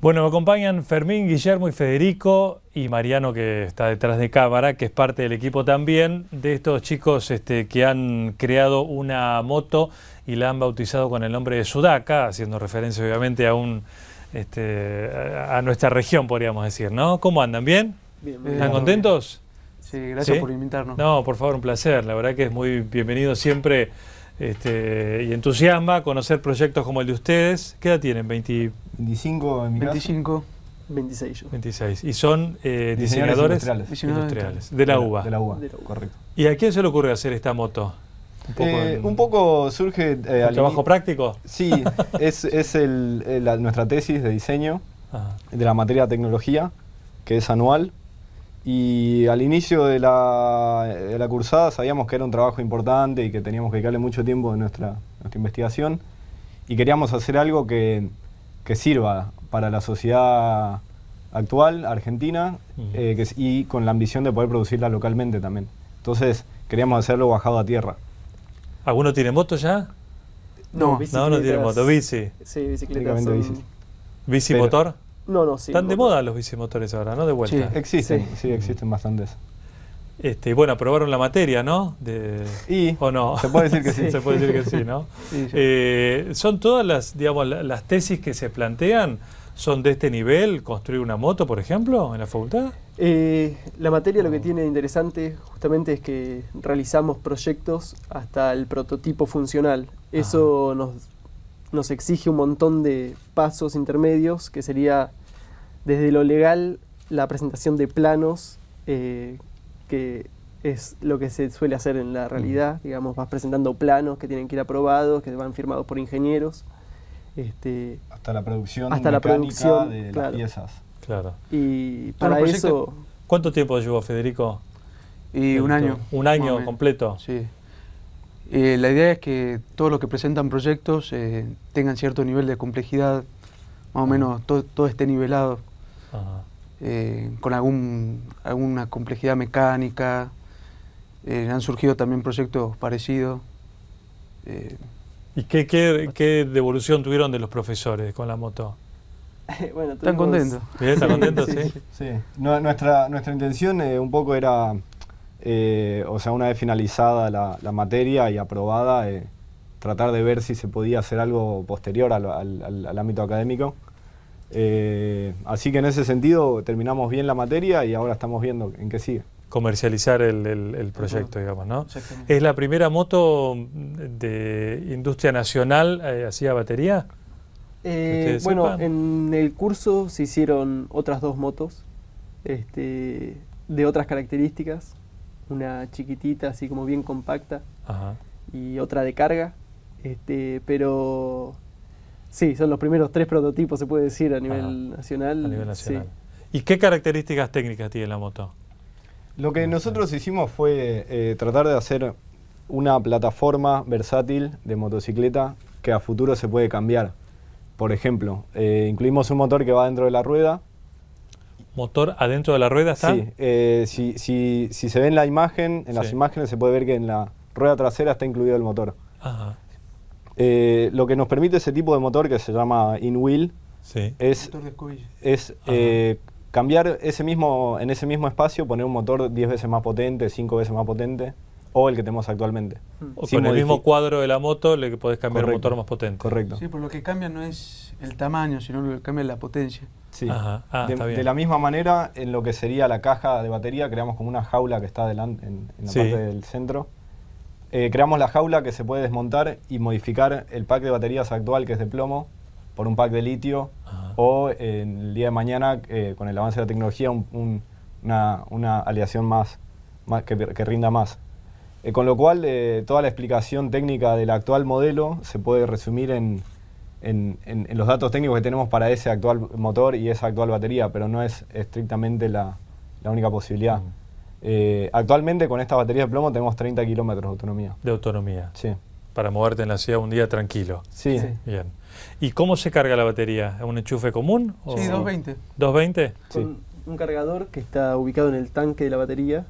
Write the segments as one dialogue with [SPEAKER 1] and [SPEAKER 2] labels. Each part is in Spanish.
[SPEAKER 1] Bueno, me acompañan Fermín, Guillermo y Federico y Mariano que está detrás de cámara, que es parte del equipo también, de estos chicos este, que han creado una moto y la han bautizado con el nombre de Sudaca, haciendo referencia obviamente a un este, a nuestra región, podríamos decir, ¿no? ¿Cómo andan? ¿Bien?
[SPEAKER 2] Bien,
[SPEAKER 1] ¿Están contentos?
[SPEAKER 2] Sí, gracias
[SPEAKER 1] ¿Sí?
[SPEAKER 2] por invitarnos.
[SPEAKER 1] No, por favor, un placer. La verdad que es muy bienvenido siempre este, y entusiasma conocer proyectos como el de ustedes. ¿Qué edad tienen? 20,
[SPEAKER 3] 25 en mi caso.
[SPEAKER 2] 25.
[SPEAKER 4] 26 yo.
[SPEAKER 1] 26. Y son eh,
[SPEAKER 3] Diseñadores industriales.
[SPEAKER 1] Industriales, de la UBA.
[SPEAKER 3] De la UBA,
[SPEAKER 4] De la UBA.
[SPEAKER 3] correcto.
[SPEAKER 1] ¿Y a quién se le ocurre hacer esta moto? Un poco,
[SPEAKER 3] Eh,
[SPEAKER 1] en-
[SPEAKER 3] un poco surge... eh,
[SPEAKER 1] ¿un
[SPEAKER 3] al
[SPEAKER 1] trabajo práctico.
[SPEAKER 3] Sí, es, es el- el- la- nuestra tesis de diseño
[SPEAKER 1] Ajá.
[SPEAKER 3] de la materia de tecnología, que es anual. Y al inicio de la, de la cursada sabíamos que era un trabajo importante y que teníamos que dedicarle mucho tiempo de nuestra, nuestra investigación. Y queríamos hacer algo que, que sirva para la sociedad actual, argentina, eh, que, y con la ambición de poder producirla localmente también. Entonces queríamos hacerlo bajado a tierra.
[SPEAKER 1] ¿Alguno tiene moto ya?
[SPEAKER 2] No,
[SPEAKER 1] No, no tiene moto. Bici.
[SPEAKER 4] Sí.
[SPEAKER 3] Únicamente
[SPEAKER 4] son-.
[SPEAKER 1] ¿Bici
[SPEAKER 3] Pero-
[SPEAKER 1] motor?
[SPEAKER 4] No, no, sí.
[SPEAKER 1] Están de moda los bicimotores ahora, ¿no? De vuelta.
[SPEAKER 2] Sí.
[SPEAKER 3] Existen,
[SPEAKER 4] Sí.
[SPEAKER 3] sí, existen bastantes.
[SPEAKER 1] Este, bueno, aprobaron la materia, ¿no? De-
[SPEAKER 3] Y
[SPEAKER 1] ¿O no?
[SPEAKER 3] se puede decir que sí.
[SPEAKER 1] se puede decir que sí, ¿no?
[SPEAKER 2] Sí, sí.
[SPEAKER 1] Eh, ¿Son todas las, digamos, la- las tesis que se plantean? ¿Son de este nivel? ¿Construir una moto, por ejemplo, en la facultad?
[SPEAKER 4] Eh, la materia lo que tiene de interesante justamente es que realizamos proyectos hasta el prototipo funcional. Eso nos, nos exige un montón de pasos intermedios, que sería desde lo legal la presentación de planos, eh, que es lo que se suele hacer en la realidad. Digamos, vas presentando planos que tienen que ir aprobados, que van firmados por ingenieros. Este,
[SPEAKER 3] Hasta la producción
[SPEAKER 4] Hasta la producción,
[SPEAKER 3] de
[SPEAKER 4] claro.
[SPEAKER 3] las piezas.
[SPEAKER 1] Claro.
[SPEAKER 4] y para
[SPEAKER 2] los
[SPEAKER 4] eso...
[SPEAKER 1] ¿Cuánto tiempo llevó Federico?
[SPEAKER 2] Y un año.
[SPEAKER 1] ¿Un año completo?
[SPEAKER 2] Sí. Eh, la idea es que todos los que presentan proyectos eh, tengan cierto nivel de complejidad, más o menos todo, todo esté nivelado. Eh, con algún, alguna complejidad mecánica. Eh, han surgido también proyectos parecidos. Eh,
[SPEAKER 1] ¿Y qué, qué, qué devolución tuvieron de los profesores con la moto?
[SPEAKER 4] bueno,
[SPEAKER 2] ¿Están contentos?
[SPEAKER 1] ¿Están contentos?
[SPEAKER 4] Sí,
[SPEAKER 1] sí.
[SPEAKER 4] sí.
[SPEAKER 3] Sí. No, nuestra, nuestra intención eh, un poco era, eh, o sea, una vez finalizada la, la materia y aprobada, eh, tratar de ver si se podía hacer algo posterior al, al- al- al ámbito académico. Eh, así que en ese sentido terminamos bien la materia y ahora estamos viendo en qué sigue.
[SPEAKER 1] Comercializar el, el- el proyecto, digamos, ¿no? ¿Es la primera moto de industria nacional eh, hacía batería?
[SPEAKER 4] Eh, bueno,
[SPEAKER 1] sepan.
[SPEAKER 4] en el curso se hicieron otras dos motos este, de otras características. Una chiquitita, así como bien compacta,
[SPEAKER 1] Ajá.
[SPEAKER 4] y otra de carga. Este, pero sí, son los primeros tres prototipos, se puede decir, a nivel nacional.
[SPEAKER 1] A nivel
[SPEAKER 4] sí.
[SPEAKER 1] nacional. ¿Y qué características técnicas tiene la moto?
[SPEAKER 3] Lo que nosotros hicimos fue eh, tratar de hacer una plataforma versátil de motocicleta que a futuro se puede cambiar. Por ejemplo, eh, incluimos un motor que va dentro de la rueda.
[SPEAKER 1] ¿Motor adentro de la rueda está?
[SPEAKER 3] Sí, eh, si, si- si se ve en la imagen, en las imágenes se puede ver que en la rueda trasera está incluido el motor.
[SPEAKER 1] Ajá.
[SPEAKER 3] Eh, lo que nos permite ese tipo de motor que se llama in-wheel
[SPEAKER 1] Sí.
[SPEAKER 3] es, eh, cambiar ese mismo, en ese mismo espacio, poner un motor 10 veces más potente, 5 veces más potente, o el que tenemos actualmente.
[SPEAKER 1] O
[SPEAKER 3] Sin
[SPEAKER 1] con el mismo cuadro de la moto le podés cambiar un
[SPEAKER 3] Correcto.
[SPEAKER 1] motor más potente.
[SPEAKER 3] Correcto.
[SPEAKER 2] Sí, pero lo que cambia no es el tamaño, sino lo que cambia es la potencia.
[SPEAKER 3] Sí.
[SPEAKER 1] Ajá. Ah,
[SPEAKER 3] de,
[SPEAKER 1] está bien.
[SPEAKER 3] de la misma manera, en lo que sería la caja de batería, creamos como una jaula que está delante, en, en la
[SPEAKER 1] Sí.
[SPEAKER 3] parte del centro. Eh, creamos la jaula que se puede desmontar y modificar el pack de baterías actual, que es de plomo, por un pack de litio,
[SPEAKER 1] Ajá.
[SPEAKER 3] o eh, el día de mañana, eh, con el avance de la tecnología, un- un- una, una aleación más, más que, que rinda más. Eh, con lo cual, toda la explicación técnica del actual modelo se puede resumir en, en- en- en los datos técnicos que tenemos para ese actual motor y esa actual batería, pero no es estrictamente la, la única posibilidad.
[SPEAKER 1] Mm.
[SPEAKER 3] Eh, actualmente, con estas baterías de plomo, tenemos 30 kilómetros de autonomía.
[SPEAKER 1] De autonomía.
[SPEAKER 3] Sí.
[SPEAKER 1] Para moverte en la ciudad un día tranquilo.
[SPEAKER 3] Sí.
[SPEAKER 4] Sí.
[SPEAKER 1] Bien. ¿Y cómo se carga la batería? ¿Es un enchufe común? o-
[SPEAKER 2] Sí, 220.
[SPEAKER 1] ¿220?
[SPEAKER 3] Sí.
[SPEAKER 4] Con un cargador que está ubicado en el tanque de la batería,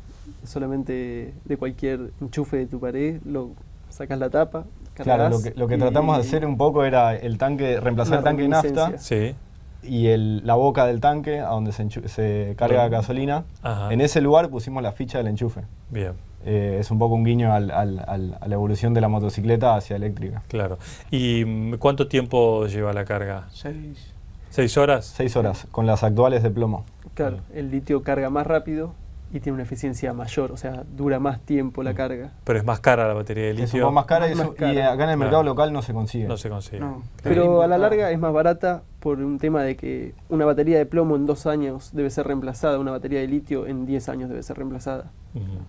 [SPEAKER 4] solamente de cualquier enchufe de tu pared, lo sacas la tapa,
[SPEAKER 3] Claro, lo que, lo que
[SPEAKER 4] y-
[SPEAKER 3] tratamos de hacer un poco era el tanque, reemplazar el tanque de nafta.
[SPEAKER 1] Sí.
[SPEAKER 3] Y el- la boca del tanque, a donde se, enchu- se carga
[SPEAKER 1] Donde-
[SPEAKER 3] gasolina,
[SPEAKER 1] Ajá.
[SPEAKER 3] en ese lugar pusimos la ficha del enchufe.
[SPEAKER 1] Bien,
[SPEAKER 3] Eh, es un poco un guiño al- al- al- a la evolución de la motocicleta hacia eléctrica.
[SPEAKER 1] claro. ¿Y mm, cuánto tiempo lleva la carga?
[SPEAKER 2] Seis.
[SPEAKER 1] ¿Seis horas?
[SPEAKER 3] Seis horas, con las actuales de plomo.
[SPEAKER 4] Claro, el litio carga más rápido y tiene una eficiencia mayor, o sea, dura más tiempo
[SPEAKER 1] Mm.
[SPEAKER 4] la carga.
[SPEAKER 1] Pero es más cara la batería de
[SPEAKER 3] Es
[SPEAKER 1] litio.
[SPEAKER 3] poco más cara, y,
[SPEAKER 4] Más
[SPEAKER 3] eso-
[SPEAKER 4] cara.
[SPEAKER 3] y acá en el
[SPEAKER 1] Claro.
[SPEAKER 3] mercado local no se consigue.
[SPEAKER 1] No se consigue.
[SPEAKER 2] No.
[SPEAKER 4] Pero a la larga es más barata por un tema de que una batería de plomo en dos años debe ser reemplazada, una batería de litio en 10 años debe ser reemplazada.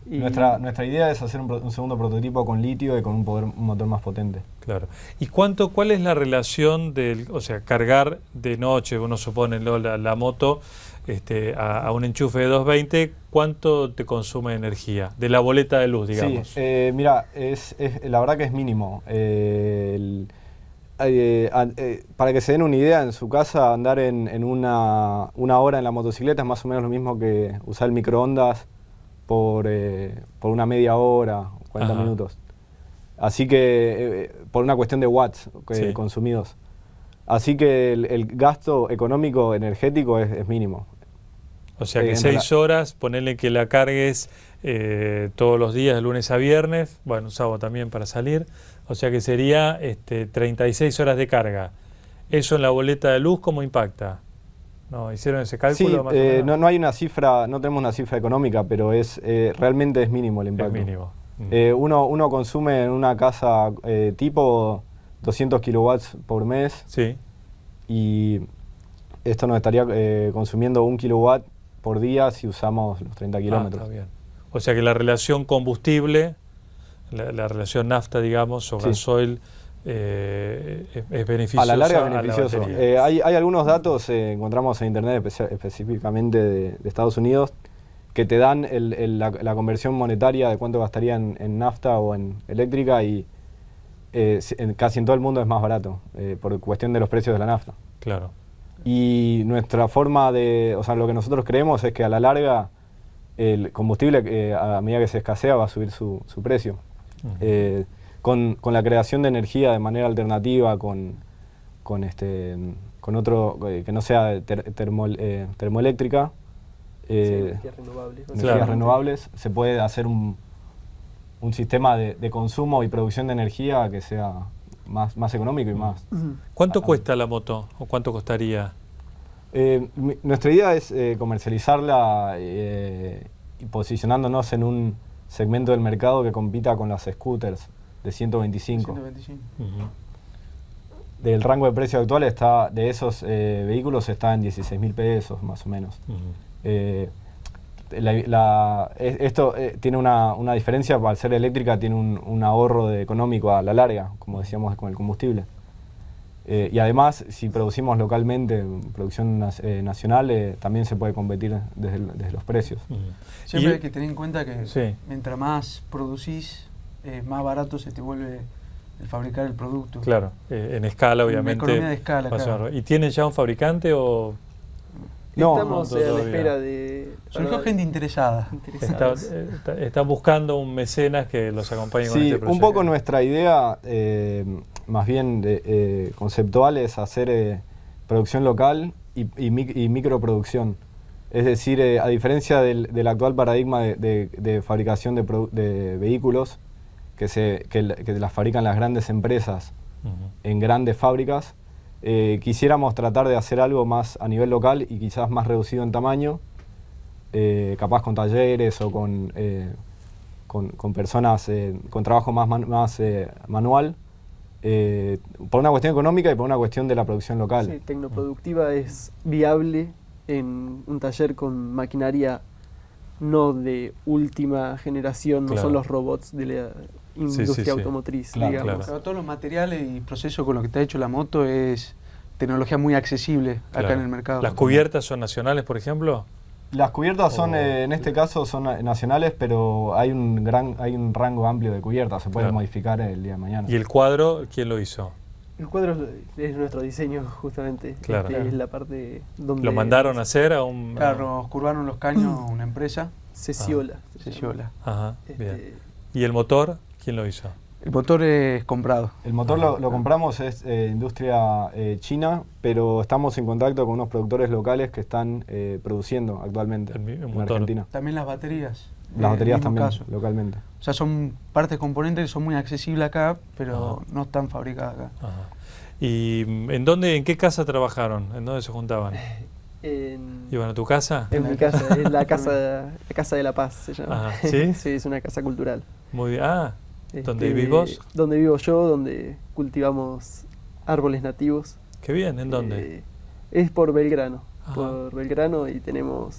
[SPEAKER 4] Y-
[SPEAKER 3] Nuestra, nuestra idea es hacer un, pro- un segundo prototipo con litio y con un, poder, un motor más potente.
[SPEAKER 1] Claro. ¿Y cuánto, cuál es la relación del, o sea, cargar de noche, uno supone la, la moto, este, a, a un enchufe de 220, cuánto te consume energía? De la boleta de luz, digamos.
[SPEAKER 3] Sí, eh, mira, es, es- la verdad que es mínimo. Eh, el- eh, eh, para que se den una idea, en su casa andar en, en una, una hora en la motocicleta es más o menos lo mismo que usar el microondas por, eh, por una media hora, 40
[SPEAKER 1] Ajá.
[SPEAKER 3] minutos. Así que, por una cuestión de watts
[SPEAKER 1] Sí.
[SPEAKER 3] consumidos. Así que el, el gasto económico energético es, es mínimo.
[SPEAKER 1] O sea
[SPEAKER 3] eh,
[SPEAKER 1] que
[SPEAKER 3] en
[SPEAKER 1] seis horas, ponerle que la cargues eh, todos los días, de lunes a viernes, bueno, sábado también para salir, o sea que sería este, 36 horas de carga. ¿Eso en la boleta de luz cómo impacta? ¿No? ¿Hicieron ese cálculo?
[SPEAKER 3] Sí,
[SPEAKER 1] más o
[SPEAKER 3] eh,
[SPEAKER 1] menos?
[SPEAKER 3] no, no hay una cifra, no tenemos una cifra económica, pero es eh, realmente es mínimo el
[SPEAKER 1] Es
[SPEAKER 3] impacto.
[SPEAKER 1] mínimo. Mm.
[SPEAKER 3] Eh, uno, uno consume en una casa eh, tipo 200 kilowatts por mes
[SPEAKER 1] sí,
[SPEAKER 3] y esto nos estaría eh, consumiendo un kilowatt por día si usamos los 30
[SPEAKER 1] Ah,
[SPEAKER 3] kilómetros.
[SPEAKER 1] está bien. O sea que la relación combustible, la, la relación nafta, digamos, o
[SPEAKER 3] Sí.
[SPEAKER 1] gasoil, eh, es, es beneficiosa.
[SPEAKER 3] a la larga es
[SPEAKER 1] a la
[SPEAKER 3] beneficioso. Eh, hay, hay algunos datos, encontramos en internet espe- específicamente de, de Estados Unidos, que te dan el- el- la, la conversión monetaria de cuánto gastaría en, en nafta o en eléctrica y eh, en- casi en todo el mundo es más barato, eh, por cuestión de los precios de la nafta.
[SPEAKER 1] Claro.
[SPEAKER 3] Y nuestra forma de, o sea, lo que nosotros creemos es que a la larga el combustible eh, a medida que se escasea va a subir su, su precio. Eh, con, con la creación de energía de manera alternativa, con, con, este, con otro eh, que no sea ter- termo- eh, termoeléctrica,
[SPEAKER 4] Sí, energías renovables.
[SPEAKER 3] energías
[SPEAKER 1] Claro.
[SPEAKER 3] renovables, se puede hacer un, un sistema de, de consumo y producción de energía que sea más, más económico y más...
[SPEAKER 1] ¿Cuánto
[SPEAKER 3] Ah,
[SPEAKER 1] cuesta la moto? ¿O cuánto costaría?
[SPEAKER 3] Eh, mi- nuestra idea es eh, comercializarla eh, y posicionándonos en un segmento del mercado que compita con las scooters de 125.
[SPEAKER 2] 125.
[SPEAKER 1] Ujú.
[SPEAKER 3] Del rango de precio actual está de esos eh, vehículos está en 16 mil pesos más o menos. Eh, la- la- es- esto eh, tiene una, una diferencia, al ser eléctrica tiene un, un ahorro de económico a la larga, como decíamos con el combustible. Eh, y además, si producimos localmente, producción nas- eh, nacional, eh, también se puede competir desde, el- desde los precios.
[SPEAKER 2] Siempre
[SPEAKER 1] Y-
[SPEAKER 2] hay que tener en cuenta que
[SPEAKER 1] Sí.
[SPEAKER 2] mientras más producís, eh, más barato se te vuelve el fabricar el producto.
[SPEAKER 1] Claro, eh, en escala obviamente.
[SPEAKER 2] economía de escala, claro.
[SPEAKER 1] ¿Y tienen ya un fabricante o
[SPEAKER 3] No,
[SPEAKER 4] Estamos
[SPEAKER 1] no,
[SPEAKER 4] a la espera de...
[SPEAKER 2] Surgió gente interesada.
[SPEAKER 1] está- está- están buscando un mecenas que los acompañe con
[SPEAKER 3] Sí,
[SPEAKER 1] este
[SPEAKER 3] un
[SPEAKER 1] proyecto?
[SPEAKER 3] poco nuestra idea, eh, más bien de- eh, conceptual, es hacer eh, producción local y, y mic- y microproducción. Es decir, eh, a diferencia del, del actual paradigma de, de- de fabricación de, vehículos, que, se, que, que las fabrican las grandes empresas
[SPEAKER 1] Ujú.
[SPEAKER 3] en grandes fábricas, eh, quisiéramos tratar de hacer algo más a nivel local y quizás más reducido en tamaño, eh, capaz con talleres o con, eh, con, con personas con trabajo más, man- más eh, manual, por una cuestión económica y por una cuestión de la producción local.
[SPEAKER 4] Sí, Tecnoproductiva es viable en un taller con maquinaria no de última generación, no son los robots de la industria
[SPEAKER 1] sí, sí.
[SPEAKER 4] automotriz,
[SPEAKER 3] Claro,
[SPEAKER 4] digamos.
[SPEAKER 1] claro.
[SPEAKER 2] Pero todos los materiales y procesos con los que está hecho la moto es tecnología muy accesible acá en el mercado.
[SPEAKER 1] ¿Las cubiertas son nacionales, por ejemplo?
[SPEAKER 3] Las cubiertas son,
[SPEAKER 1] O-
[SPEAKER 3] eh, en este caso, son eh, nacionales, pero hay un gran, hay un rango amplio de cubiertas, se puede
[SPEAKER 1] Claro.
[SPEAKER 3] modificar el día de mañana.
[SPEAKER 1] ¿Y el cuadro quién lo hizo?
[SPEAKER 4] El cuadro es- es nuestro diseño, justamente.
[SPEAKER 1] Claro.
[SPEAKER 4] Este, es la parte donde...
[SPEAKER 1] ¿Lo mandaron a hacer a un...?
[SPEAKER 2] Claro, nos curvaron los caños una empresa,
[SPEAKER 4] Ceciola. se
[SPEAKER 2] Ceciola.
[SPEAKER 1] Ajá,
[SPEAKER 4] Este,
[SPEAKER 1] bien. ¿Y el motor quién lo hizo?
[SPEAKER 2] El motor es comprado.
[SPEAKER 3] El motor lo, lo compramos, es eh, industria eh, china, pero estamos en contacto con unos productores locales que están eh, produciendo actualmente
[SPEAKER 1] El el
[SPEAKER 3] en
[SPEAKER 1] motor.
[SPEAKER 3] Argentina.
[SPEAKER 2] También las baterías.
[SPEAKER 3] Las
[SPEAKER 2] eh,
[SPEAKER 3] baterías también,
[SPEAKER 2] caso.
[SPEAKER 3] localmente.
[SPEAKER 2] O sea, son partes componentes que son muy accesibles acá, pero
[SPEAKER 1] Ajá.
[SPEAKER 2] no están fabricadas acá.
[SPEAKER 1] Ajá. ¿Y mm, en dónde, en qué casa trabajaron? ¿En dónde se juntaban?
[SPEAKER 4] En,
[SPEAKER 1] ¿Iban a tu casa?
[SPEAKER 4] en mi casa, es la casa, la casa de la paz se llama.
[SPEAKER 1] Ajá, ¿sí?
[SPEAKER 4] sí, es una casa cultural.
[SPEAKER 1] Muy bien. Ah, ¿dónde
[SPEAKER 4] Este,
[SPEAKER 1] vivís vos?
[SPEAKER 4] Donde vivo yo, donde cultivamos árboles nativos.
[SPEAKER 1] Qué bien, ¿en dónde?
[SPEAKER 4] Eh, es por Belgrano.
[SPEAKER 1] Ajá.
[SPEAKER 4] Por Belgrano y tenemos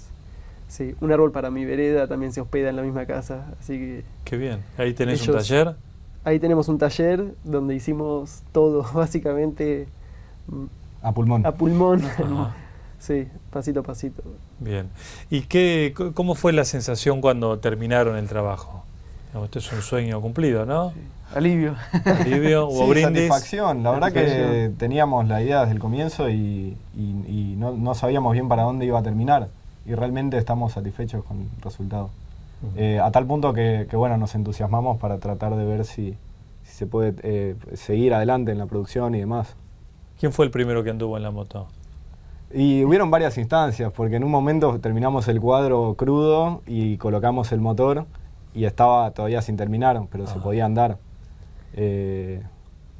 [SPEAKER 4] sí, un árbol para mi vereda, también se hospeda en la misma casa. Así que
[SPEAKER 1] Qué bien. Ahí tenés un taller.
[SPEAKER 4] ahí tenemos un taller donde hicimos todo, básicamente
[SPEAKER 3] A pulmón.
[SPEAKER 4] a pulmón. Sí, pasito a pasito.
[SPEAKER 1] Bien. ¿Y qué, cómo fue la sensación cuando terminaron el trabajo? Esto es un sueño cumplido, ¿no?
[SPEAKER 2] Alivio.
[SPEAKER 1] Alivio, hubo
[SPEAKER 3] Sí,
[SPEAKER 1] brindis.
[SPEAKER 3] satisfacción. La verdad que teníamos la idea desde el comienzo y, y- y no, no sabíamos bien para dónde iba a terminar. Y realmente estamos satisfechos con el resultado. Eh, a tal punto que, que, bueno, nos entusiasmamos para tratar de ver si, si se puede eh, seguir adelante en la producción y demás.
[SPEAKER 1] ¿Quién fue el primero que anduvo en la moto?
[SPEAKER 3] Y hubieron varias instancias, porque en un momento terminamos el cuadro crudo y colocamos el motor y estaba todavía sin terminar, pero se podía andar. Eh,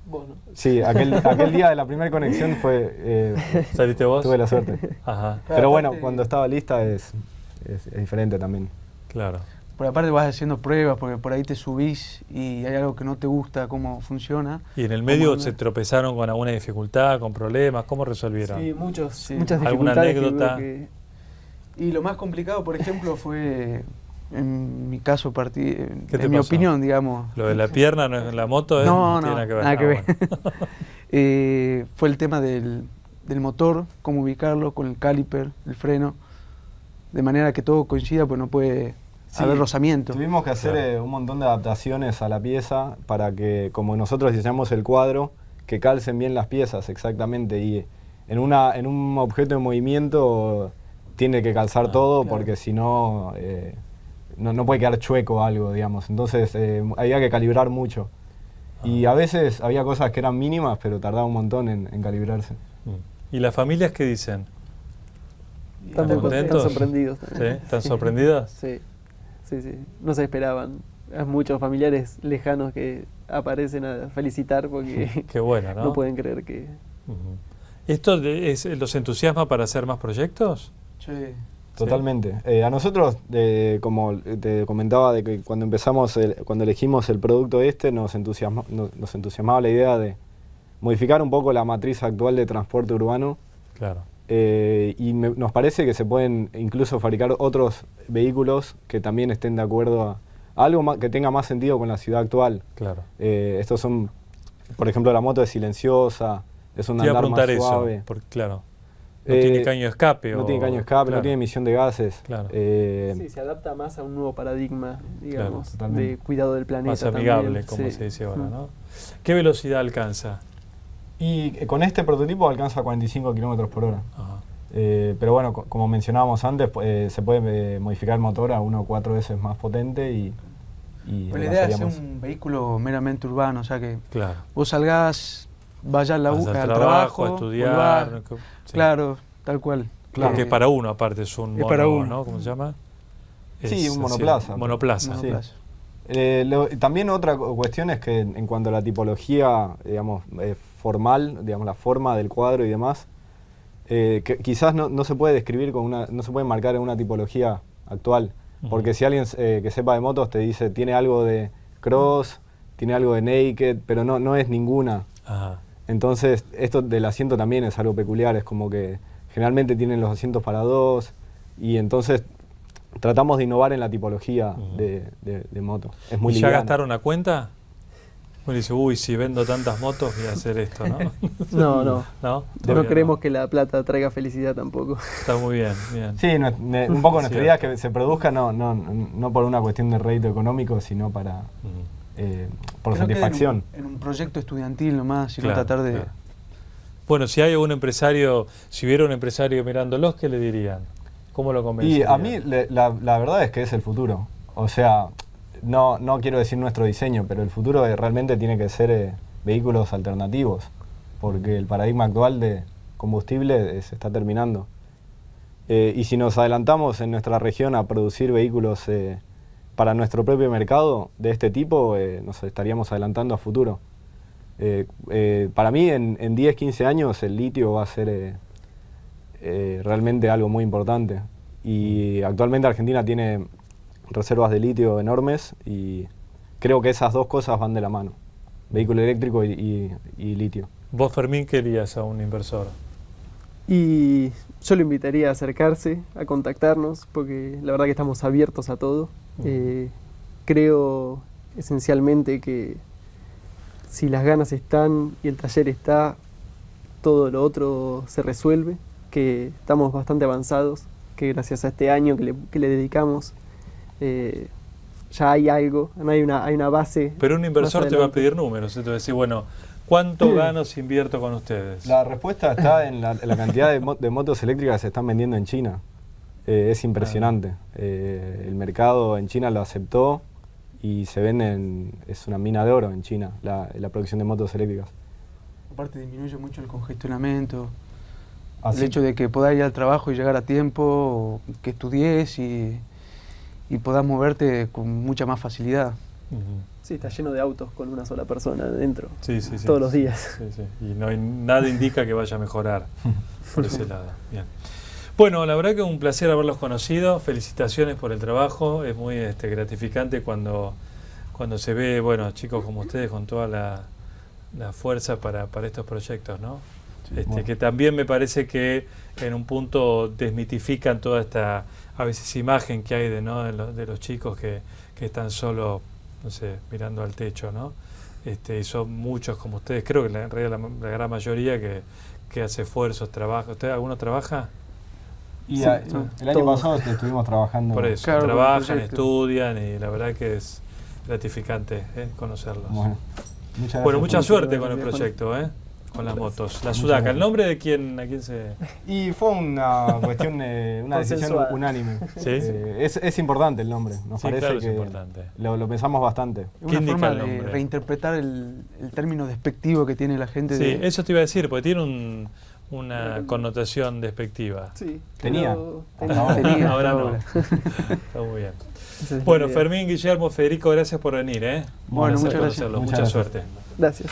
[SPEAKER 4] Bueno,
[SPEAKER 3] sí, aquel, aquel día de la primera conexión fue... eh,
[SPEAKER 1] ¿Saliste vos?
[SPEAKER 3] tuve la suerte.
[SPEAKER 1] Ajá,
[SPEAKER 3] Pero bueno, cuando estaba lista es, es- es diferente también.
[SPEAKER 1] claro.
[SPEAKER 2] Por aparte vas haciendo pruebas, porque por ahí te subís y hay algo que no te gusta cómo funciona.
[SPEAKER 1] ¿Y en el medio
[SPEAKER 2] ¿Cómo
[SPEAKER 1] se tropezaron con alguna dificultad, con problemas? ¿Cómo resolvieron?
[SPEAKER 4] sí, muchos,
[SPEAKER 2] Sí.
[SPEAKER 4] muchas
[SPEAKER 1] ¿Alguna
[SPEAKER 4] dificultades. que hubo
[SPEAKER 1] anécdota?
[SPEAKER 4] que-
[SPEAKER 2] Y lo más complicado, por ejemplo, fue, en mi caso, partí, en
[SPEAKER 1] ¿Qué te
[SPEAKER 2] mi opinión, digamos.
[SPEAKER 1] Lo de la pierna no es en la moto, ¿eh?
[SPEAKER 2] No,
[SPEAKER 1] tiene
[SPEAKER 2] no,
[SPEAKER 1] nada que ver.
[SPEAKER 2] nada que
[SPEAKER 1] Ah,
[SPEAKER 2] ver.
[SPEAKER 1] bueno.
[SPEAKER 2] Eh, fue el tema del, del motor, cómo ubicarlo con el caliper, el freno, de manera que todo coincida, pues no puede
[SPEAKER 3] Sí,
[SPEAKER 2] haber rozamiento.
[SPEAKER 3] Tuvimos que hacer
[SPEAKER 1] Claro.
[SPEAKER 3] eh, un montón de adaptaciones a la pieza para que, como nosotros diseñamos el cuadro, que calcen bien las piezas exactamente. Y en, una, en un objeto en movimiento tiene que calzar
[SPEAKER 1] Ah,
[SPEAKER 3] todo
[SPEAKER 2] claro.
[SPEAKER 3] porque si no, eh, no, no puede quedar chueco algo, digamos. Entonces eh, había que calibrar mucho. Y a veces había cosas que eran mínimas, pero tardaba un montón en, en calibrarse.
[SPEAKER 1] Mm. ¿Y las familias qué dicen?
[SPEAKER 4] Están,
[SPEAKER 1] ¿Están
[SPEAKER 4] muy con- están
[SPEAKER 1] contentos?
[SPEAKER 4] sorprendidos.
[SPEAKER 1] ¿Sí?
[SPEAKER 4] también.
[SPEAKER 1] ¿Están sorprendidas?
[SPEAKER 4] Sí, sí, sí. No se esperaban. Hay muchos familiares lejanos que aparecen a felicitar porque
[SPEAKER 1] Qué bueno, ¿no?
[SPEAKER 4] no pueden creer que...
[SPEAKER 1] ¿Esto de- es- los entusiasma para hacer más proyectos?
[SPEAKER 2] Sí.
[SPEAKER 3] Totalmente. Eh, a nosotros, eh, como te comentaba, de que cuando empezamos, el- cuando elegimos el producto este, nos, entusiasma- no- nos entusiasmaba la idea de modificar un poco la matriz actual de transporte urbano
[SPEAKER 1] Claro.
[SPEAKER 3] eh, y me- nos parece que se pueden incluso fabricar otros vehículos que también estén de acuerdo a, a algo ma- que tenga más sentido con la ciudad actual.
[SPEAKER 1] Claro.
[SPEAKER 3] Eh, estos son, por ejemplo, la moto es silenciosa, es un
[SPEAKER 1] Te iba a
[SPEAKER 3] andar más suave.
[SPEAKER 1] eso, claro, no
[SPEAKER 3] Eh,
[SPEAKER 1] tiene caño de escape.
[SPEAKER 3] No
[SPEAKER 1] o-
[SPEAKER 3] tiene caño de escape,
[SPEAKER 1] claro.
[SPEAKER 3] no tiene emisión de gases.
[SPEAKER 1] Claro.
[SPEAKER 3] Eh,
[SPEAKER 4] Sí, se adapta más a un nuevo paradigma, digamos, de cuidado del planeta.
[SPEAKER 1] Más amigable,
[SPEAKER 4] también.
[SPEAKER 1] como
[SPEAKER 4] Sí.
[SPEAKER 1] se dice ahora,
[SPEAKER 4] Mm.
[SPEAKER 1] ¿no? ¿Qué velocidad alcanza?
[SPEAKER 3] Y eh, con este prototipo alcanza 45 kilómetros por hora.
[SPEAKER 1] Ajá.
[SPEAKER 3] Eh, pero bueno, co- como mencionábamos antes, eh, se puede eh, modificar el motor a uno o cuatro veces más potente y, y
[SPEAKER 2] Pues la idea es un vehículo meramente urbano, o sea que
[SPEAKER 1] Claro.
[SPEAKER 2] vos salgás, vayas al,
[SPEAKER 1] Vas
[SPEAKER 2] labu-
[SPEAKER 1] al
[SPEAKER 2] al
[SPEAKER 1] trabajo,
[SPEAKER 2] trabajo,
[SPEAKER 1] a estudiar. sí.
[SPEAKER 2] Claro, tal cual.
[SPEAKER 3] Claro.
[SPEAKER 1] Porque es para uno, aparte, es un
[SPEAKER 2] es
[SPEAKER 1] mono,
[SPEAKER 2] para uno.
[SPEAKER 1] ¿no? ¿Cómo se llama?
[SPEAKER 3] Sí, un
[SPEAKER 1] así,
[SPEAKER 3] monoplaza.
[SPEAKER 1] Monoplaza.
[SPEAKER 3] Sí.
[SPEAKER 2] monoplaza.
[SPEAKER 3] Eh, lo- también otra cu- cuestión es que en cuanto a la tipología, digamos, eh, formal, digamos, la forma del cuadro y demás, eh, que quizás no, no se puede describir con una, no se puede marcar en una tipología actual. Porque si alguien eh, que sepa de motos te dice, tiene algo de cross, tiene algo de naked, pero no, no es ninguna.
[SPEAKER 1] Ajá.
[SPEAKER 3] Entonces, esto del asiento también es algo peculiar, es como que generalmente tienen los asientos para dos, y entonces tratamos de innovar en la tipología de, de- de moto. Es muy
[SPEAKER 1] ¿Y ya gastaron a cuenta? Uno dice, uy, si vendo tantas motos voy a hacer esto, ¿no?
[SPEAKER 4] No, no.
[SPEAKER 1] ¿No?
[SPEAKER 4] Creemos que la plata traiga felicidad tampoco.
[SPEAKER 1] Está muy bien, bien.
[SPEAKER 3] Sí, ne- un poco nuestra idea es que se produzca no, no, no por una cuestión de rédito económico, sino para. Eh, por
[SPEAKER 2] Creo que
[SPEAKER 3] satisfacción.
[SPEAKER 2] En un, en un proyecto estudiantil nomás, sino
[SPEAKER 1] Claro,
[SPEAKER 2] tratar de...
[SPEAKER 1] claro. Bueno, si hay algún empresario, si hubiera un empresario mirándolos, ¿qué le dirían? ¿Cómo lo
[SPEAKER 3] Y
[SPEAKER 1] convencerían?
[SPEAKER 3] a mí le- la, la verdad es que es el futuro. O sea, no, no quiero decir nuestro diseño, pero el futuro eh, realmente tiene que ser eh, vehículos alternativos, porque el paradigma actual de combustible eh, se está terminando. Eh, y si nos adelantamos en nuestra región a producir vehículos eh, para nuestro propio mercado de este tipo, eh, nos estaríamos adelantando a futuro. Eh, eh, para mí, en, en 10, 15 años, el litio va a ser realmente algo muy importante. Y actualmente Argentina tiene reservas de litio enormes y creo que esas dos cosas van de la mano, vehículo eléctrico y, litio.
[SPEAKER 1] Vos, Fermín, ¿qué harías a un inversor?
[SPEAKER 4] Y yo lo invitaría a acercarse, a contactarnos, porque la verdad que estamos abiertos a todo. Eh, creo esencialmente que si las ganas están y el taller está, todo lo otro se resuelve, que estamos bastante avanzados, que gracias a este año que le, que le dedicamos eh, ya hay algo, hay una, hay una base.
[SPEAKER 1] Pero un inversor te va a pedir números, te va a decir, bueno, ¿cuánto gano si invierto con ustedes?
[SPEAKER 3] La respuesta está en la, en la cantidad de, mo- de motos eléctricas que se están vendiendo en China. Eh, es impresionante. Eh, el mercado en China lo aceptó y se venden, es una mina de oro en China, la, la producción de motos eléctricas.
[SPEAKER 2] Aparte disminuye mucho el congestionamiento,
[SPEAKER 3] Así-
[SPEAKER 2] el hecho de que puedas ir al trabajo y llegar a tiempo, o que estudies y, y puedas moverte con mucha más facilidad.
[SPEAKER 4] Sí, está lleno de autos con una sola persona adentro.
[SPEAKER 1] Sí, sí, sí.
[SPEAKER 4] Todos los días.
[SPEAKER 1] Sí, sí. Y no hay, nada indica que vaya a mejorar por ese lado. Bien. Bueno, la verdad que un placer haberlos conocido. Felicitaciones por el trabajo. Es muy este, gratificante cuando, cuando se ve, bueno, chicos como ustedes con toda la, la fuerza para, para estos proyectos, ¿no? Este,
[SPEAKER 3] bueno.
[SPEAKER 1] Que también me parece que en un punto desmitifican toda esta, a veces, imagen que hay de, ¿no? de, los, de los chicos que, que están solo, no sé, mirando al techo, ¿no? Este, y son muchos como ustedes, creo que la, en realidad la, la gran mayoría que, que hace esfuerzos, trabaja. ¿Usted alguno trabaja?
[SPEAKER 3] Y
[SPEAKER 4] Sí,
[SPEAKER 3] a- el año pasado estuvimos trabajando.
[SPEAKER 1] Por eso,
[SPEAKER 2] Claro,
[SPEAKER 1] trabajan, estudian y la verdad que es gratificante ¿eh? conocerlos.
[SPEAKER 3] Bueno, muchas gracias
[SPEAKER 1] Bueno,
[SPEAKER 3] por-
[SPEAKER 1] mucha suerte con el proyecto, ¿eh? Con las motos. La Sudaca, ¿el nombre de quién, a quién se...?
[SPEAKER 3] Y fue una cuestión, eh, una decisión unánime.
[SPEAKER 1] Sí.
[SPEAKER 3] Eh, es, es importante el nombre, nos
[SPEAKER 1] Sí,
[SPEAKER 3] parece
[SPEAKER 1] claro, es
[SPEAKER 3] que
[SPEAKER 1] importante.
[SPEAKER 3] Lo, lo pensamos bastante.
[SPEAKER 2] Es
[SPEAKER 1] ¿Qué
[SPEAKER 2] una forma
[SPEAKER 1] el
[SPEAKER 2] de reinterpretar el, el término despectivo que tiene la gente.
[SPEAKER 1] Sí,
[SPEAKER 2] de,
[SPEAKER 1] eso te iba a decir, porque tiene un- una connotación despectiva.
[SPEAKER 4] Sí,
[SPEAKER 3] Tenía. ahora.
[SPEAKER 2] Tenía
[SPEAKER 1] Ahora
[SPEAKER 2] hasta
[SPEAKER 1] no. Está muy bien.
[SPEAKER 4] Es
[SPEAKER 1] Bueno,
[SPEAKER 4] idea.
[SPEAKER 1] Fermín, Guillermo, Federico, gracias por venir. ¿eh?
[SPEAKER 2] Bueno, muchas gracias.
[SPEAKER 3] Muchas
[SPEAKER 1] Mucha
[SPEAKER 3] gracias.
[SPEAKER 1] suerte.
[SPEAKER 4] Gracias.